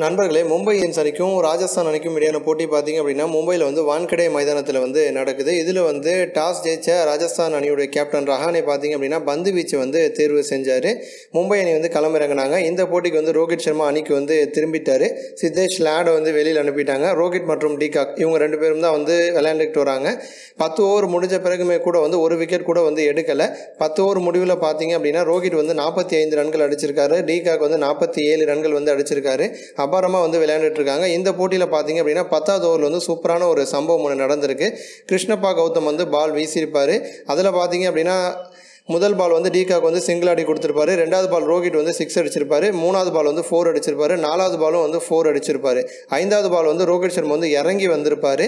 நண்பர்களே மும்பை இந்தியன்ஸ் அணிக்கும் ராஜஸ்தான் அணிக்கும் இடையான போட்டி பார்த்தீங்க அப்படின்னா மும்பையில் வந்து வான்கடே மைதானத்தில் வந்து நடக்குது. இதில் வந்து டாஸ் ஜெயிச்ச ராஜஸ்தான் அணியுடைய கேப்டன் ரஹானே பார்த்தீங்க அப்படின்னா பந்து வீச்சு வந்து தேர்வு செஞ்சார். மும்பை அணி வந்து களமிறங்கினாங்க. இந்த போட்டிக்கு வந்து ரோஹித் சர்மா அணிக்கு வந்து திரும்பிட்டார். சித்தேஷ் லேடை வந்து வெளியில் அனுப்பிட்டாங்க. ரோஹித் மற்றும் டிகாக் இவங்க ரெண்டு பேரும் தான் வந்து விளையாண்டுக்கிட்டு வராங்க. பத்து ஓவர் முடிஞ்ச பிறகுமே கூட வந்து ஒரு விக்கெட் கூட வந்து எடுக்கலை. பத்து ஓவர் முடிவில் பார்த்தீங்க அப்படின்னா ரோஹித் வந்து நாற்பத்தி ஐந்து ரன்கள் அடிச்சிருக்காரு. டிகாக் வந்து நாற்பத்தி ஏழு ரன்கள் வந்து அடிச்சிருக்காரு. அபாரமாக வந்து விளையாண்டுட்ருக்காங்க. இந்த போட்டியில் பார்த்தீங்க அப்படின்னா பத்தாவது ஓவரில் வந்து சூப்பரான ஒரு சம்பவம் ஒன்று நடந்திருக்கு. கிருஷ்ணப்பா கௌதம் வந்து பால் வீசியிருப்பார். அதில் பார்த்தீங்க அப்படின்னா முதல் பால் வந்து டிகாக் வந்து சிங்கிள் அடி கொடுத்துருப்பாரு. ரெண்டாவது பால் ரோஹித் வந்து சிக்ஸ் அடிச்சிருப்பாரு. மூணாவது பால் வந்து ஃபோர் அடிச்சிருப்பாரு. நாலாவது பாலும் வந்து ஃபோர் அடிச்சிருப்பாரு. ஐந்தாவது பால் வந்து ரோஹித் சர்மா வந்து இறங்கி வந்திருப்பாரு.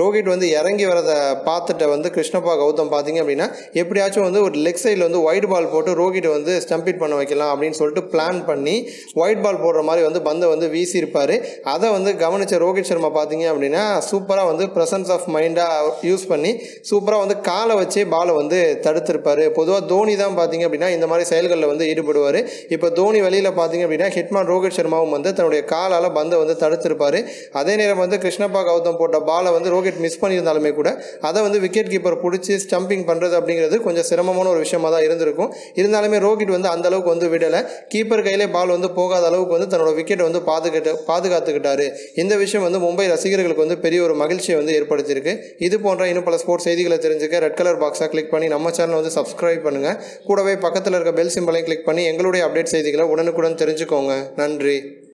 ரோஹித் வந்து இறங்கி வரதை பார்த்துட்ட வந்து கிருஷ்ணப்பா கௌதம் பார்த்தீங்க அப்படின்னா எப்படியாச்சும் வந்து ஒரு லெக் சைடில் வந்து ஒயிட் பால் போட்டு ரோஹிட் வந்து ஸ்டம்பிட் பண்ண வைக்கலாம் அப்படின்னு சொல்லிட்டு பிளான் பண்ணி ஒயிட் பால் போடுற மாதிரி வந்து பந்தை வந்து வீசியிருப்பார். அதை வந்து கவனித்த ரோஹித் சர்மா பார்த்தீங்க அப்படின்னா சூப்பராக வந்து ப்ரெசன்ஸ் ஆஃப் மைண்டாக யூஸ் பண்ணி சூப்பராக வந்து காலை வச்சே பாலை வந்து தடுத்திருப்பார். பொதுவாக தோனி தான் பார்த்தீங்க அப்படின்னா இந்த மாதிரி செயல்களில் வந்து ஈடுபடுவார். இப்போ தோனி வழியில் பார்த்தீங்க அப்படின்னா ஹிட்மான் ரோஹித் சர்மாவும் வந்து தன்னுடைய காலால் பந்தை வந்து தடுத்திருப்பார். அதே நேரம் வந்து கிருஷ்ணப்பா கௌதம் போட்ட பாலை வந்து ரோஹித் மிஸ் பண்ணியிருந்தாலுமே கூட அதை வந்து விக்கெட் கீப்பர் பிடிச்சி ஸ்டம்பிங் பண்ணுறது அப்படிங்கிறது கொஞ்சம் சிரமமான ஒரு விஷயமா தான் இருந்திருக்கும். இருந்தாலுமே ரோஹித் வந்து அந்த அளவுக்கு வந்து விடலை. கீப்பர் கையிலே பால் வந்து போகாத அளவுக்கு வந்து தன்னோட விக்கெட்டை வந்து பாதுகாட்டு பாதுகாத்துக்கிட்டாரு. இந்த விஷயம் வந்து மும்பை ரசிகர்களுக்கு வந்து பெரிய ஒரு மகிழ்ச்சியை வந்து ஏற்படுத்தியிருக்கு. இது போன்ற இன்னும் பல ஸ்போர்ட்ஸ் செய்திகளை தெரிஞ்சுக்க ரெட் கலர் பாக்ஸாக கிளிக் பண்ணி நம்ம சேனலை வந்து சப்ஸ்கிரைப் பண்ணுங்கள் கூடவே பக்கத்தில் இருக்க பெல் சிம்பிளையும் கிளிக் பண்ணி எங்களுடைய அப்டேட் செய்திகளை உடனுக்குடன் தெரிஞ்சுக்கோங்க. நன்றி.